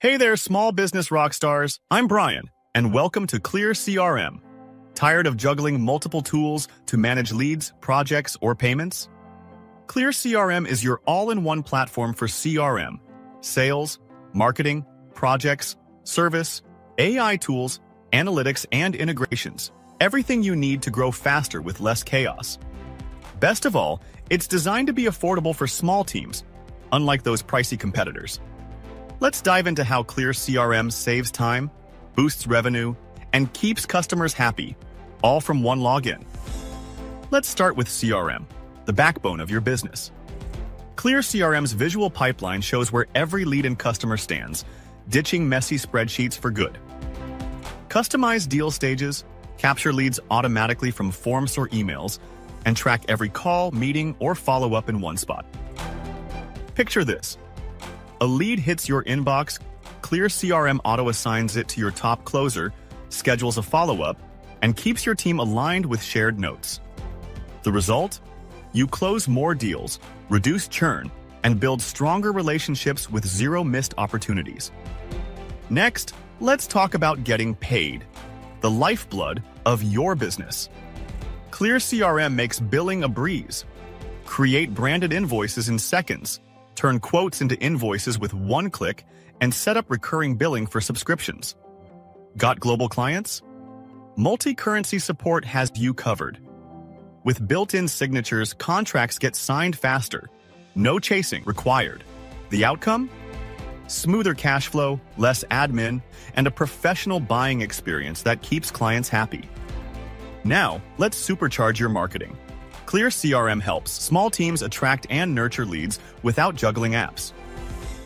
Hey there, small business rock stars. I'm Brian, and welcome to Clear CRM. Tired of juggling multiple tools to manage leads, projects, or payments? Clear CRM is your all-in-one platform for CRM, sales, marketing, projects, service, AI tools, analytics, and integrations. Everything you need to grow faster with less chaos. Best of all, it's designed to be affordable for small teams, unlike those pricey competitors. Let's dive into how Clear CRM saves time, boosts revenue, and keeps customers happy, all from one login. Let's start with CRM, the backbone of your business. Clear CRM's visual pipeline shows where every lead and customer stands, ditching messy spreadsheets for good. Customize deal stages, capture leads automatically from forms or emails, and track every call, meeting, or follow-up in one spot. Picture this. A lead hits your inbox, Clear CRM auto-assigns it to your top closer, schedules a follow-up, and keeps your team aligned with shared notes. The result? You close more deals, reduce churn, and build stronger relationships with zero missed opportunities. Next, let's talk about getting paid, the lifeblood of your business. Clear CRM makes billing a breeze. Create branded invoices in seconds, turn quotes into invoices with one click, and set up recurring billing for subscriptions. Got global clients? Multi-currency support has you covered. With built-in signatures, contracts get signed faster. No chasing required. The outcome? Smoother cash flow, less admin, and a professional buying experience that keeps clients happy. Now, let's supercharge your marketing. Clear CRM helps small teams attract and nurture leads without juggling apps.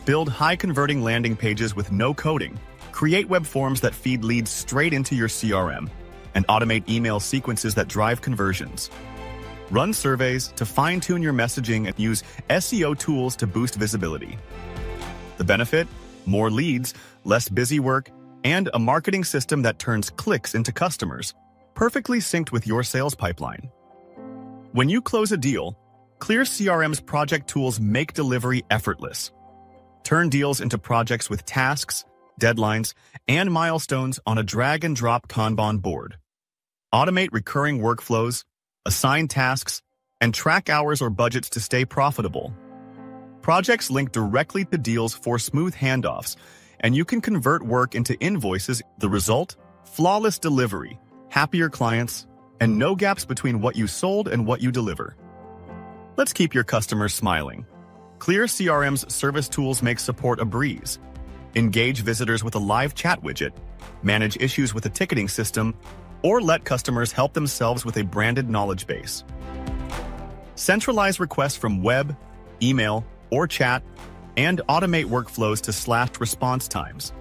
Build high-converting landing pages with no coding, create web forms that feed leads straight into your CRM, and automate email sequences that drive conversions. Run surveys to fine-tune your messaging and use SEO tools to boost visibility. The benefit? More leads, less busy work, and a marketing system that turns clicks into customers, perfectly synced with your sales pipeline. When you close a deal, Clear CRM's project tools make delivery effortless. Turn deals into projects with tasks, deadlines, and milestones on a drag-and-drop Kanban board. Automate recurring workflows, assign tasks, and track hours or budgets to stay profitable. Projects link directly to deals for smooth handoffs, and you can convert work into invoices. The result? Flawless delivery, happier clients, and no gaps between what you sold and what you deliver. Let's keep your customers smiling. Clear CRM's service tools make support a breeze. Engage visitors with a live chat widget, manage issues with a ticketing system, or let customers help themselves with a branded knowledge base. Centralize requests from web, email, or chat, and automate workflows to slash response times.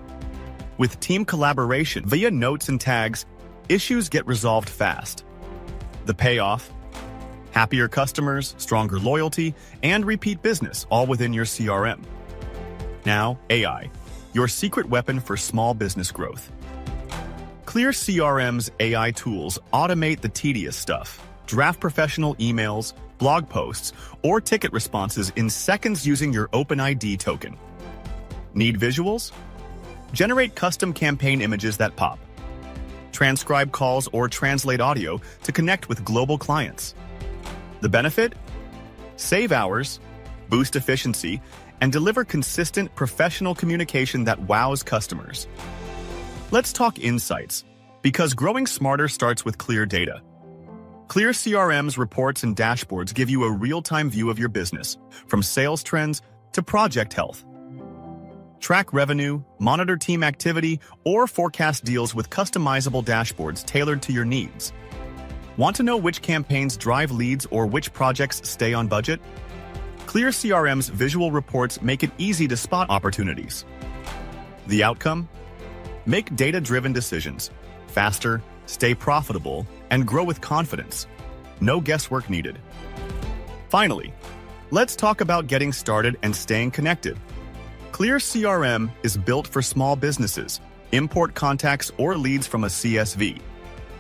With team collaboration via notes and tags, issues get resolved fast. The payoff? Happier customers, stronger loyalty, and repeat business all within your CRM. Now, AI, your secret weapon for small business growth. Clear CRM's AI tools automate the tedious stuff. Draft professional emails, blog posts, or ticket responses in seconds using your OpenAI token. Need visuals? Generate custom campaign images that pop transcribe calls, or translate audio to connect with global clients. The benefit? Save hours, boost efficiency, and deliver consistent professional communication that wows customers. Let's talk insights, because growing smarter starts with clear data. Clear CRM's reports and dashboards give you a real-time view of your business, from sales trends to project health track revenue, monitor team activity, or forecast deals with customizable dashboards tailored to your needs. Want to know which campaigns drive leads or which projects stay on budget? Clear CRM's visual reports make it easy to spot opportunities. The outcome? Make data-driven decisions, faster, stay profitable, and grow with confidence. No guesswork needed. Finally, let's talk about getting started and staying connected. Clear CRM is built for small businesses. Import contacts or leads from a CSV.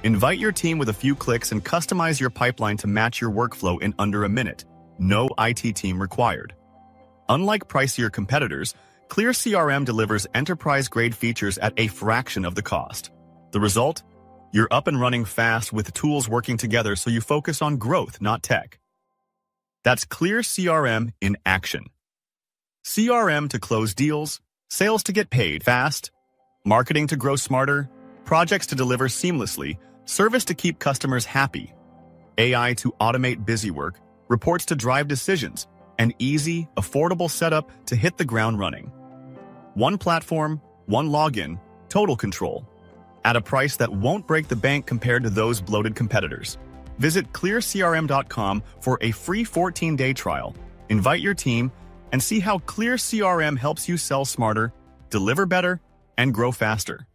Invite your team with a few clicks and customize your pipeline to match your workflow in under a minute. No IT team required. Unlike pricier competitors, Clear CRM delivers enterprise-grade features at a fraction of the cost. The result? You're up and running fast with tools working together so you focus on growth, not tech. That's Clear CRM in action. CRM to close deals, sales to get paid fast, marketing to grow smarter, projects to deliver seamlessly, service to keep customers happy, AI to automate busy work, reports to drive decisions, and easy, affordable setup to hit the ground running. One platform, one login, total control, at a price that won't break the bank compared to those bloated competitors. Visit clearcrm.com for a free 14-day trial. Invite your team and see how Clear CRM helps you sell smarter, deliver better, and grow faster.